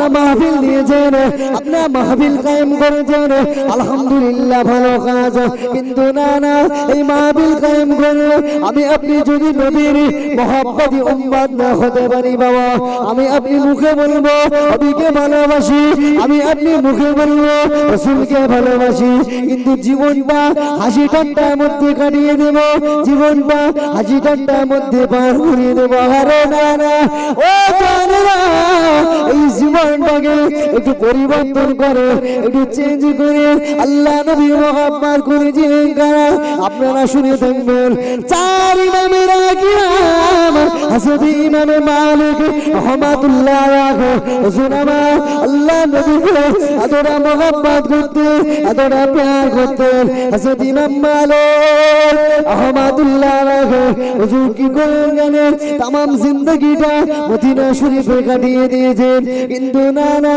আপনারা মাহফিল দিয়েছেন মাহফিল কায়েম করেছেন। আলহামদুলিল্লাহ ভালো কাজ। কিন্তু না না, এই মাহফিল কায়েম করে আমি আপনি যদি নবীর মহাব্বতি উম্মাদ না হতে পারি বাবা, আমি আপনি মুখে বলব, নবীকে ভালোবাসি, আমি আপনি মুখে বলব, রসুলকে ভালোবাসি। কিন্তু জীবনটা হাসি ঠান্ডার মধ্যে কাটিয়ে দেব, জীবনটা হাসি ঠান্ডার মধ্যে পার করিয়ে দেবো। আরে না না, ও জানেরা, এই জীবনটাকে একটু পরিবর্তন করে একটু চেঞ্জ করে, আল্লাহ নবী মোহাম্মদ কারা আপনারা শুনে থাকবেন, চার ইমামের কিরাম হাসদ ইমামে মালিক রহমাতুল্লাহ সুনামা আল্লাহ নবী এতটা মোহাম্মদ করতে, এতটা প্যার করতেন হাসদ ইমাম মালিক রহমাতুল্লাহ হুজুর কি করেন জানেন? তাম জিন্দগিটা মদিনা শরীফে কাটিয়ে দিয়েছেন। কিন্তু না না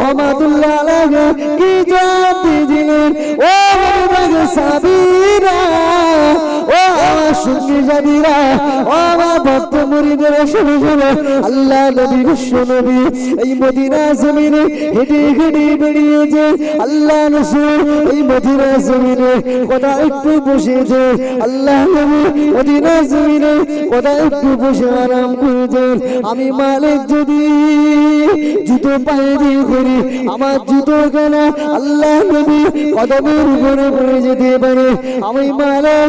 রহমাতুল্লাহ আলাইহি জবাব দিলেন ও বাবা সাবিরা ও আমার সঙ্গী জানিরা আমার ভক্ত মুরিদের শুনে শুনে আল্লাহ নবী, বিশ্ব নবী। এই মদিনা জমিনে হেঁটে হেঁটে আল্লাহ রসুল। এই মদিনা জমিনে একটু আল্লাহ নবী। মদিনা জমিনে একটু বসে আরাম আমি মালিক যদি জুতো পায়ে দিয়ে করি আমার জুতো কেন আল্লাহ নবী কদমের উপরে পড়ে যেতে পারে। আমি মালিক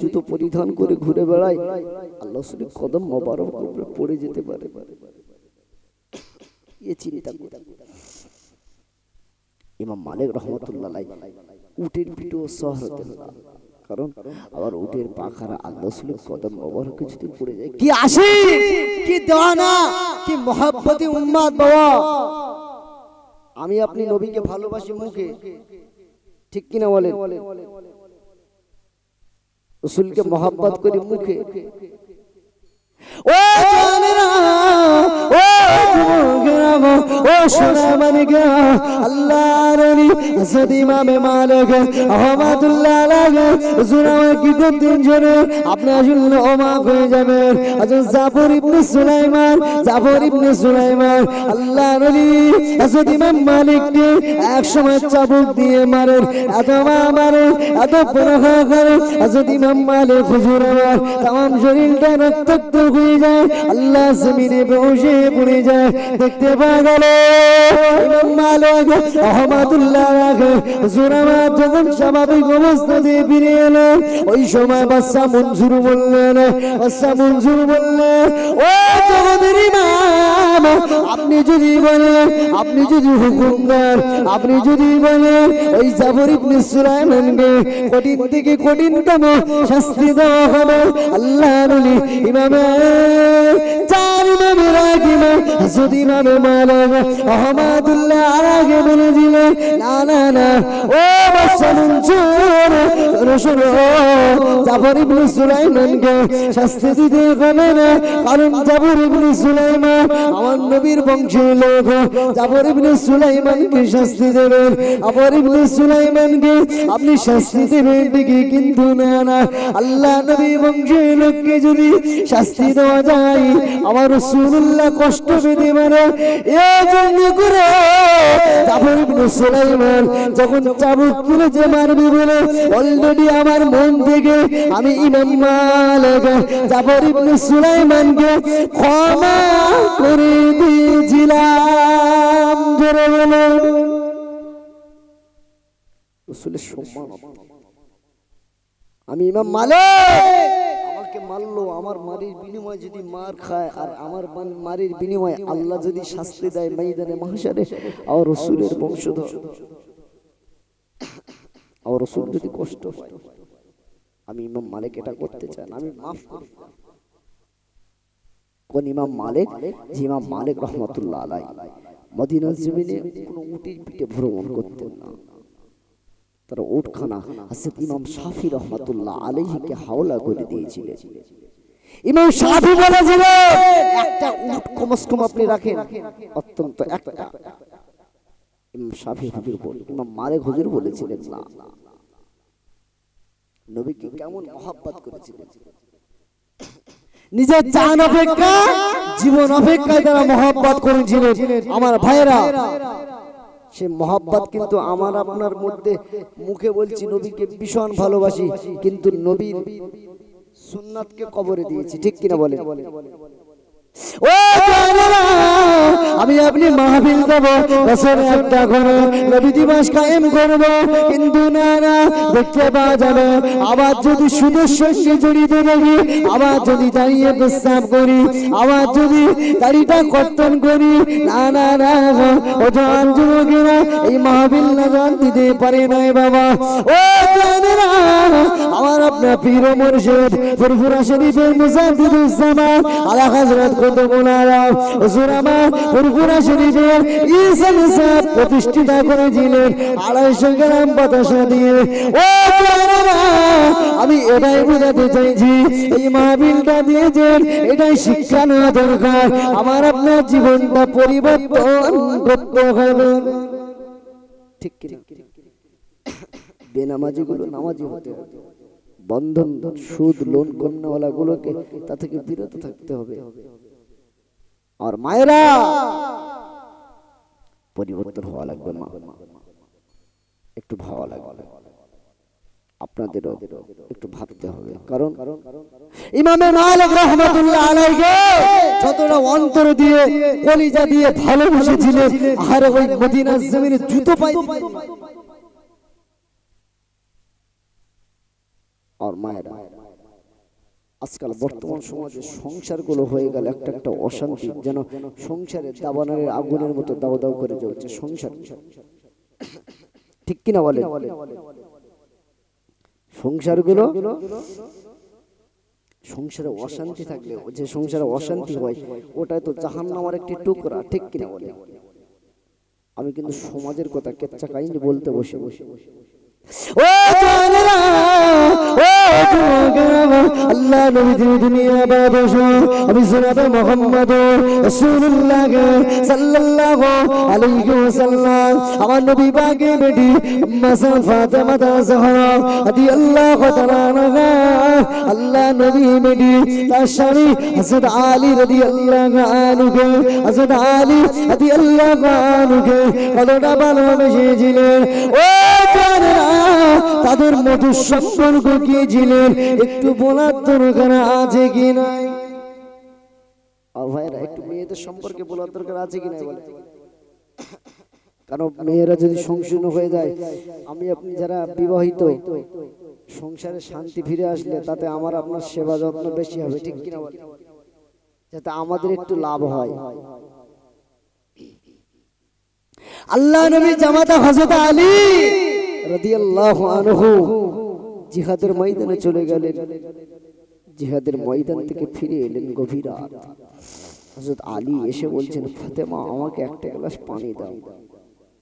জুতো পরিধান করে ঘুরে বেড়াই, আল্লাহ মালিক উটের সহর কারণ আবার উটের পাখারা আল্লাহ কদম মোবারকে যদি পড়ে যায়, কি আসে? কি দেওয়ানা? কি মহাব্বতি উম্মাদ বাবা? আমি আপনি নবীকে ভালোবাসি মুখে। ঠিক কিনা বলে? রসুলকে মহাব্বত করি মুখে। ও জানেরা ও যুবকেরা গো, ও সোনামানিকা আল্লাহর ওলি হযরত ইমামে মালিক রহমাতুল্লাহ আলাইহি হুজুর আমার কি করতেন জোরে আপনি আসলে অবাক হয়ে যাবেন জাফর ইবনে সুলাইমান জাফর ইবনে সুলাইমান আল্লাহর ওলি হযরত ইমাম মালিককে এক সময় চাবুক দিয়ে মারেন এত মা মারেন এত পরখা করে। হযরত মালিক হুজুর আমার তাম শরীরটা রক্তাক্ত হয়ে যায় আল্লাহ জমিনে বসে পড়ে যায় দেখতে পাওয়া ওই সময় বাচ্চা মঞ্জুর বললেন বাচ্চা মঞ্জুর বললেন ও জগতের ইমাম আপনি যদি বলেন, আপনি যদি হুকুম দেন আপনি যদি বলেন, ওই জাফর ইবনে সুলাইমানকে কঠিন থেকে কঠিনতম শাস্তি দেওয়া হবে। আল্লাহ নলি ইমামে, চার ইমামের ইমাম আলাইহি বলেছিলেন না না না, ও বাদশা মঞ্জুর শোনো শোনো জাফর ইবনে সুলাইমানকে শাস্তি দিতে হবে না। কারণ জাফর ইবনে সুলাইমান আমার নবীর বংশের লোক জাফর ইবনে সুলাইমানকে শাস্তি দেবেন জাফর ইবনে সুলাইমানকে আপনি শাস্তি দেবেন, ঠিকই কিন্তু না না। আল্লাহ নবী বংশের লোককে যদি শাস্তি দেওয়া যায়, আমার রাসূলুল্লাহ কষ্ট পেতে পারে। করে ইবনে সুলাইমান যখন চাবুক তুলেছে মারবে বলে অলরেডি আমার মন থেকে আমি ইমাম মালিক জাফর ইবনে সুলাইমানকে ক্ষমা করে আমি ইমাম মালিক। আমাকে মারলো আমার মারির যদি মার খায় আর আমার মারির বিনিময়ে আল্লাহ যদি শাস্তি দেয় ময়দানে মহাশারে। আর রসুলের বংশধর। আর রসুল যদি কষ্ট আমি ইমাম মালিক এটা করতে চাই না, আমি মাফ করি কোন ইমাম মালিক, যে ইমাম মালিক রহমতুল্লাহ আলাই, মদিনার জমিনে কোনো উটির পিঠে ভ্রমণ করতেন না। তারা উটখানা হাসিদ ইমাম শাফি রহমতুল্লাহ আলাইহিকে হাওলা করে দিয়েছিলেন ইমাম শাফি বলেছিলেন একটা উট কমস কম আপনি রাখেন, অত্যন্ত একটা। ইমাম শাফি হুজুর ইমাম মালিক হুজুর বলেছিলেন, না। নবীকে কেমন মহাব্বত করেছিলেন? নিজের চান অপেক্ষা জীবন অপেক্ষায় তারা মহব্বত করেছিলেন। আমার ভাইরা। সে মহাব্বত কিন্তু আমার আপনার মধ্যে মুখে বলছি নবীকে ভীষণ ভালোবাসি কিন্তু নবীর সুন্নাতকে কবরে দিয়েছি। ঠিক কিনা বলেন? আমি আপনি মাহফিল দেব, বছরে একটা করে নবী দিবস কায়েম করব। কিন্তু না দেখতে পাওয়া যাবে, আবার যদি সুদের সঙ্গে জড়িত থাকি আবার যদি দাঁড়িয়ে প্রস্তাব করি, আবার যদি দাড়িটা কর্তন করি, না না ও জান যুবকেরা এই মাহফিল না জান দিতে পারে নাই বাবা। ও আমার আপনার পীর মুর্শিদ, ফুরফুরা শরীফের মুজাদ্দিদুজ্জামান আলা হযরত কুতুবুল আলম হুজুর আমার শরীফের প্রতিষ্ঠিত আড়াইশো গ্রাম বাতাসা দিয়ে। ও আমি এটাই বোঝাতে চাইছি, এই মাহফিলটা দিয়েছেন, এটাই শিক্ষা নেওয়া দরকার, আমার আপনার জীবনটা পরিবর্তন করতে হবে। বন্ধন, সুদ, লোন কন্যাওয়ালা গুলোকে তা থেকে বিরত থাকতে হবে? আর মায়েরা পরিবর্তন হওয়া লাগবে মা। একটু ভাবা লাগবে। আপনাদেরও একটু ভাবতে হবে। কারণ ইমামে যতটা অন্তর দিয়ে কলিজা দিয়ে আর ওই মদিনার জমিনে জুতো পাই আর মায়েরা আজকাল বর্তমান সমাজে সংসারগুলো হয়ে গেল একটা একটা অশান্তি, যেন সংসারে দাবানের আগুনের মতো দাও দাও করে জ্বলছে সংসার। ঠিক কিনা বলে সংসারগুলো, সংসারে অশান্তি থাকলে, যে সংসারে অশান্তি হয়, ওটাই তো জাহান নামার একটি টুকরা, ঠিক কিনা বলে আমি কিন্তু সমাজের কথা কেচ্চা কাহিনী বলতে বসে বসে। বসে ও আল্লাহ নবী তিনি দুনিয়া বাদশা আমি জনাবে মুহাম্মদ রাসূলুল্লাহ সাল্লাল্লাহু আলাইহি ওয়াসাল্লাম আমার নবী পাকে বেটি আম্মা সান ফাতেমা জাহরা রাদিয়াল্লাহু তাআলা আনহা আল্লাহ নবী বেটি তার স্বামী হযরত আলী রাদিয়াল্লাহু আনহু হযরত আলী রাদিয়াল্লাহু আনহু কতটা ভালোবেসেছিলেন ও জানেরা তাদের মধুর সম্পর্ক কি ছিলেন একটু বলার দরকার আছে কি নাই? ভাইরা একটু মেয়েদের সম্পর্কে বলার দরকার আছে কি নাই বলে? কারণ মেয়েরা যদি সংশীর্ণ হয়ে যায় আমি আপনি যারা বিবাহিত সংসারে শান্তি ফিরে আসলে তাতে আমার আপনার সেবা যত্ন বেশি হবে ঠিক কিনা বলে? যাতে আমাদের একটু লাভ হয়। আল্লাহ নবী জামাতা হযরত আলী রাদিয়াল্লাহু আনহু জিহাদের ময়দানে চলে গেলেন। জিহাদের ময়দান থেকে ফিরে এলেন গভীর রাত। হযরত আলী এসে বলছেন, ফাতেমা, আমাকে একটা গ্লাস পানি দাও।